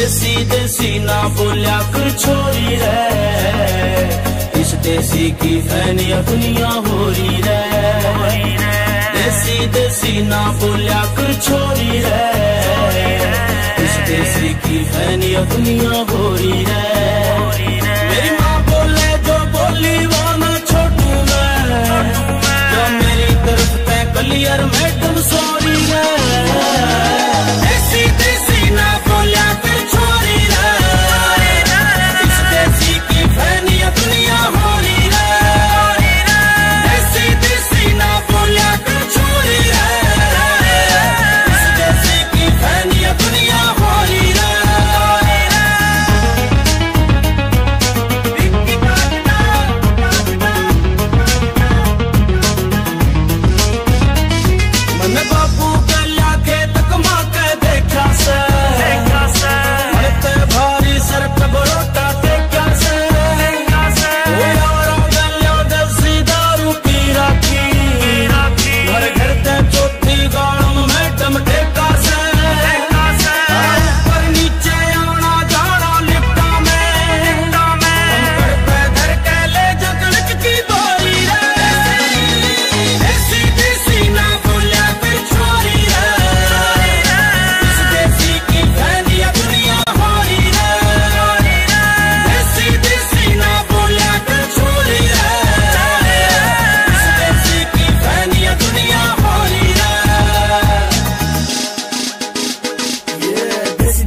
देसी देसी ना बोलिया कर छोरी रे। इस देसी की फैनी अपनिया हो रही रे। देसी देसी ना बोलिया कर छोरी रे। इस देसी की फैनी अपनिया हो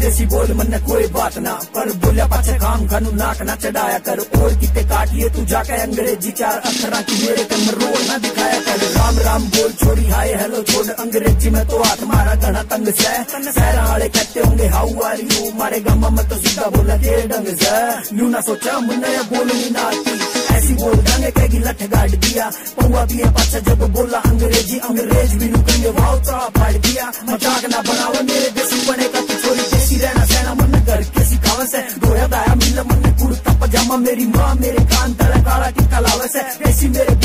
बात ना। पर बोलिया पाछे काम खानू नाक ना चढ़ाया कर। और किते काटिए तू जाके अंग्रेज़ी चार अखरा की मेरे कम रोड ना दिखाया कर। राम राम बोल छोड़ी हाय, हेलो छोड़, अंग्रेज़ी में तो हाथ मारा घना तंग से। शहर वाले कहते होंगे, हाउ आर यू? मारे गम में तो सीधा बोला, के ढंग से? न्यू ना सोचा, मुन्ने बोलूँगी ना आती। ऐसी बोल दंगे कहेगी, लठ गाड़ दिया। पौवा भी पाछा जब बोला, अंग्रेज़ी, अंग्रेज़ भी नु कहेंगे वाओ तो फाड़ दिया। मज़ाक ना बनाओ मेरे कुर्ता मेरी माँ मेरे कान तले काला टिक्का लावे से ऐसी मेरे बोल छोरी देसी मेरी बात छोरी देसी है देसी मेरा